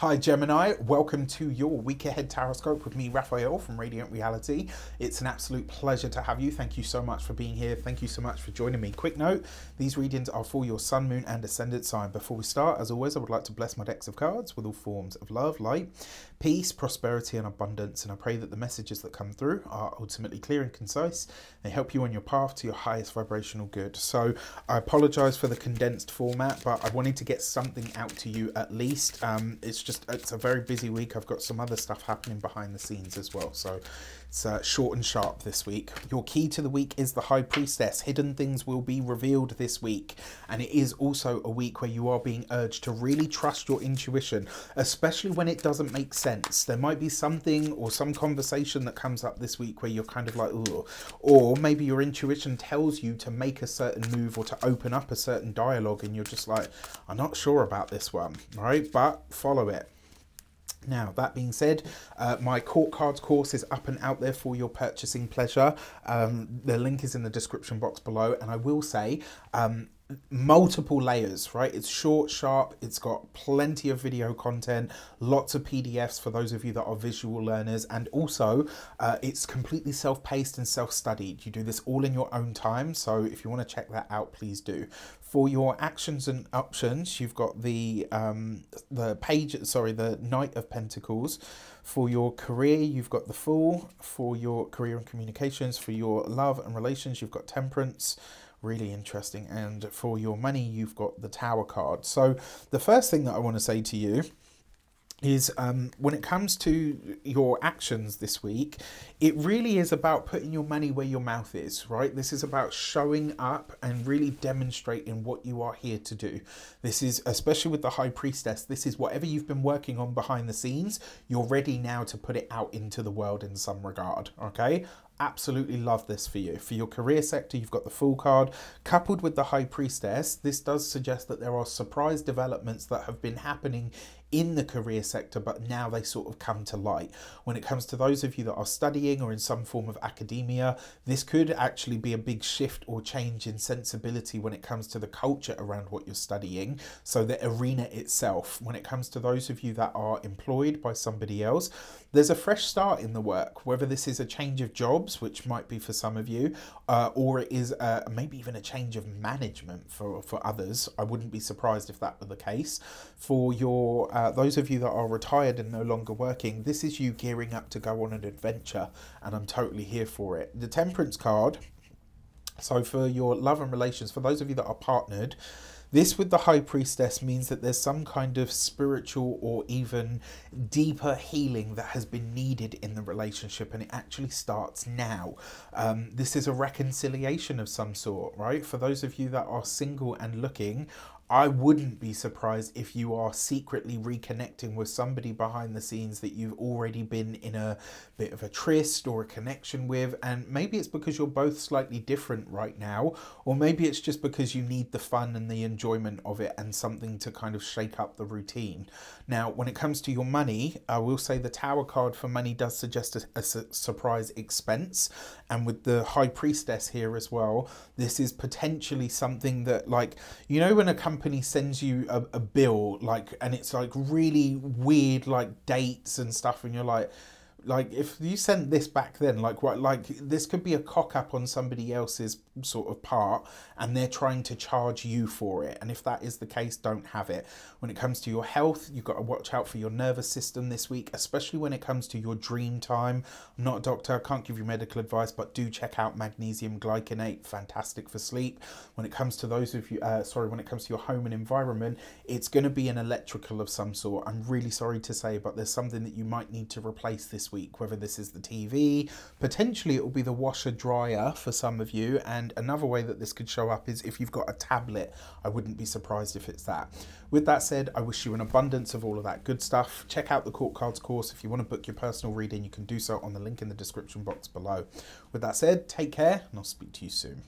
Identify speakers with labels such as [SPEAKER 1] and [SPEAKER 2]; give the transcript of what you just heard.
[SPEAKER 1] Hi Gemini, welcome to your week ahead Tarotscope with me, Raphael from Reydiant Reality. It's an absolute pleasure to have you. Thank you so much for being here. Thank you so much for joining me. Quick note, these readings are for your sun, moon and ascendant sign. Before we start, as always, I would like to bless my decks of cards with all forms of love, light, peace, prosperity and abundance. And I pray that the messages that come through are ultimately clear and concise. They help you on your path to your highest vibrational good. So I apologize for the condensed format, but I wanted to get something out to you at least. Um, it's just it's a very busy week. I've got some other stuff happening behind the scenes as well. So it's uh, short and sharp this week. Your key to the week is the High Priestess. Hidden things will be revealed this week. And it is also a week where you are being urged to really trust your intuition, especially when it doesn't make sense. There might be something or some conversation that comes up this week where you're kind of like, Ugh. or maybe your intuition tells you to make a certain move or to open up a certain dialogue and you're just like, I'm not sure about this one, right? But follow it. Now, that being said, uh, my court cards course is up and out there for your purchasing pleasure. Um, the link is in the description box below. And I will say, um, multiple layers, right? It's short, sharp, it's got plenty of video content, lots of PDFs for those of you that are visual learners, and also uh, it's completely self paced and self studied. You do this all in your own time, so if you want to check that out, please do. For your actions and options, you've got the um, the page, sorry, the Knight of Pentacles. For your career, you've got the Fool. For your career and communications, for your love and relations, you've got Temperance really interesting. And for your money, you've got the Tower card. So the first thing that I want to say to you is um, when it comes to your actions this week, it really is about putting your money where your mouth is, right? This is about showing up and really demonstrating what you are here to do. This is, especially with the High Priestess, this is whatever you've been working on behind the scenes, you're ready now to put it out into the world in some regard, okay? Absolutely love this for you. For your career sector, you've got the Fool card. Coupled with the High Priestess, this does suggest that there are surprise developments that have been happening in the career sector, but now they sort of come to light. When it comes to those of you that are studying or in some form of academia, this could actually be a big shift or change in sensibility when it comes to the culture around what you're studying. So, the arena itself, when it comes to those of you that are employed by somebody else, there's a fresh start in the work, whether this is a change of jobs, which might be for some of you, uh, or it is uh, maybe even a change of management for, for others. I wouldn't be surprised if that were the case. For your uh, those of you that are retired and no longer working, this is you gearing up to go on an adventure, and I'm totally here for it. The Temperance card. So, for your love and relations, for those of you that are partnered, this with the High Priestess means that there's some kind of spiritual or even deeper healing that has been needed in the relationship, and it actually starts now. Um, this is a reconciliation of some sort, right? For those of you that are single and looking, I wouldn't be surprised if you are secretly reconnecting with somebody behind the scenes that you've already been in a bit of a tryst or a connection with. And maybe it's because you're both slightly different right now, or maybe it's just because you need the fun and the enjoyment of it and something to kind of shake up the routine. Now, when it comes to your money, I will say the Tower card for money does suggest a, a su surprise expense. And with the High Priestess here as well, this is potentially something that, like, you know, when a company company sends you a, a bill like and it's like really weird like dates and stuff and you're like like if you sent this back then like what like this could be a cock up on somebody else's sort of part and they're trying to charge you for it. And if that is the case don't have it. When it comes to your health you've got to watch out for your nervous system this week especially when it comes to your dream time. I'm not a doctor i can't give you medical advice but do check out magnesium glycinate fantastic for sleep. When it comes to those of you uh, sorry when it comes to your home and environment it's going to be an electrical of some sort. I'm really sorry to say but there's something that you might need to replace week, whether this is the TV, potentially it will be the washer dryer for some of you. And another way that this could show up is if you've got a tablet, I wouldn't be surprised if it's that. With that said, I wish you an abundance of all of that good stuff. Check out the Court Cards course. If you want to book your personal reading, you can do so on the link in the description box below. With that said, take care and I'll speak to you soon.